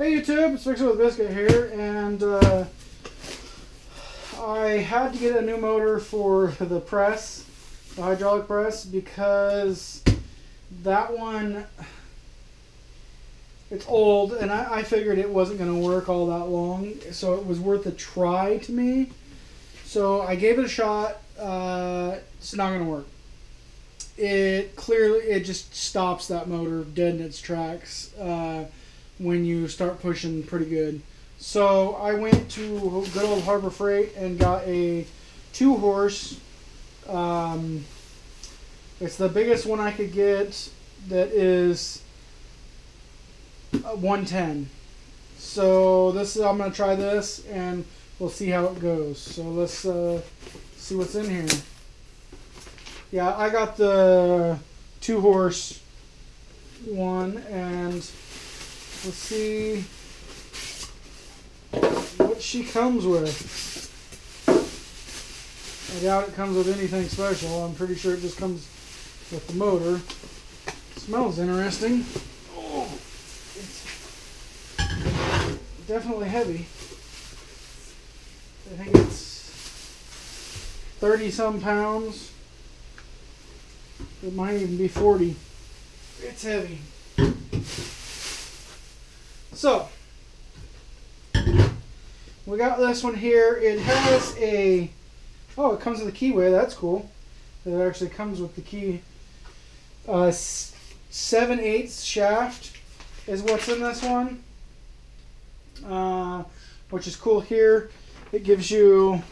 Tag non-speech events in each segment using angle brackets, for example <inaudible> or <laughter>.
Hey YouTube, it's Fix It with Biskit here, and uh, I had to get a new motor for the press, the hydraulic press, because that one, it's old, and I, I figured it wasn't going to work all that long, so it was worth a try to me. So I gave it a shot. Uh, it's not going to work. It clearly it just stops that motor dead in its tracks. Uh, when you start pushing pretty good. So I went to good old Harbor Freight and got a two horse. Um, it's the biggest one I could get that is 110. So this is I'm gonna try this and we'll see how it goes. So let's uh, see what's in here. Yeah, I got the two horse one and Let's see what she comes with. I doubt it comes with anything special. I'm pretty sure it just comes with the motor. smells interesting. Oh, it's definitely heavy. I think it's 30 some pounds. It might even be 40. It's heavy. So, we got this one here. It has a, oh, it comes with a keyway. That's cool. It actually comes with the key. Uh, 7 8 shaft is what's in this one, uh, which is cool here. It gives you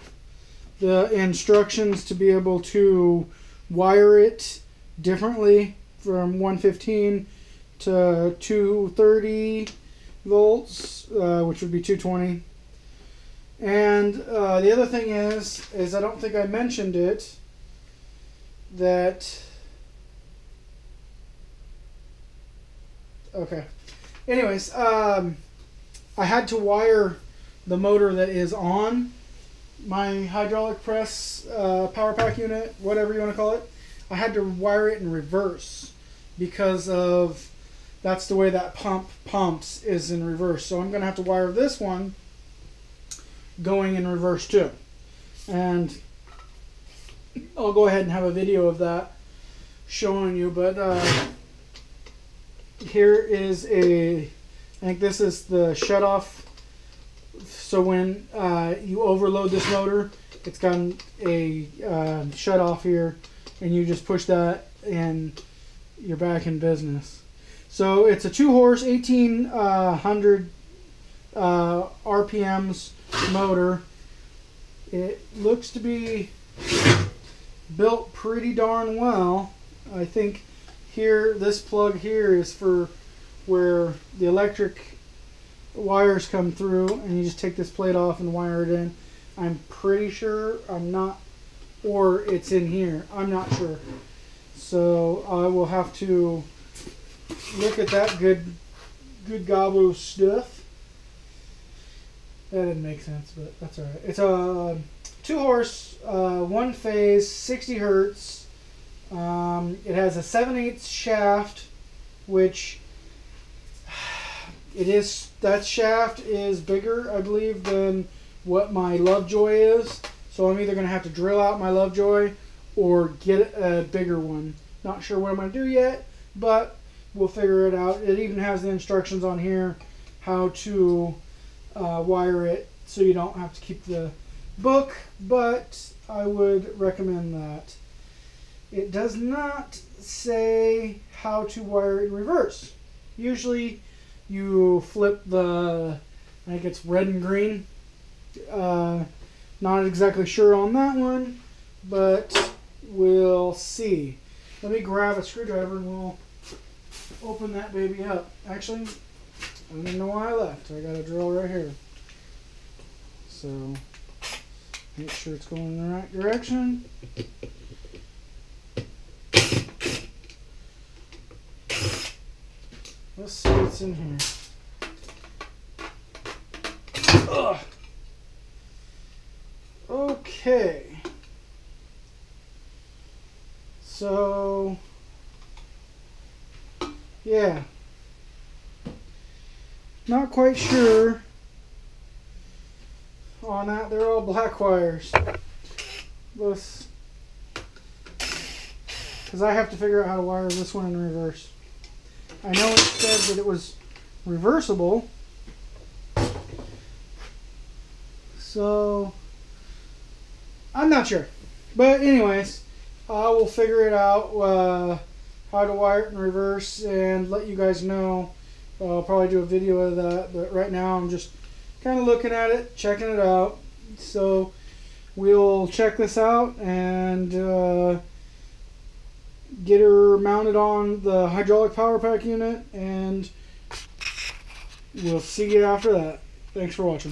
the instructions to be able to wire it differently from 115 to 230 volts, uh, which would be 220. And uh, the other thing is, is I don't think I mentioned it, that, okay. Anyways, um, I had to wire the motor that is on my hydraulic press uh, power pack unit, whatever you want to call it. I had to wire it in reverse because of that's the way that pump pumps is in reverse. So I'm going to have to wire this one going in reverse too. And I'll go ahead and have a video of that showing you. But uh, here is a, I think this is the shut off. So when uh, you overload this motor, it's got a uh, shut off here, and you just push that, and you're back in business. So it's a two horse, 1800 uh, uh, RPMs motor. It looks to be built pretty darn well. I think here, this plug here is for where the electric wires come through and you just take this plate off and wire it in. I'm pretty sure I'm not, or it's in here. I'm not sure. So I will have to look at that good, good gobble stuff. That didn't make sense, but that's all right. It's a two horse, uh, one phase, 60 hertz. Um, it has a 7 8 shaft, which <sighs> it is, that shaft is bigger, I believe, than what my Lovejoy is. So I'm either going to have to drill out my Lovejoy or get a bigger one. Not sure what I'm going to do yet, but we'll figure it out. It even has the instructions on here how to uh, wire it so you don't have to keep the book, but I would recommend that. It does not say how to wire it in reverse. Usually you flip the, I think it's red and green. Uh, not exactly sure on that one, but we'll see. Let me grab a screwdriver and we'll open that baby up. Actually, I don't know why I left. I got a drill right here. So, make sure it's going in the right direction. Let's see what's in here. Ugh. Okay. So, yeah. not quite sure on that. They're all black wires. This, because I have to figure out how to wire this one in reverse. I know it said that it was reversible. So, I'm not sure. But anyways, I will figure it out uh, how to wire it in reverse and let you guys know. I'll probably do a video of that, but right now I'm just kind of looking at it, checking it out. So we'll check this out and uh, get her mounted on the hydraulic power pack unit and we'll see you after that. Thanks for watching.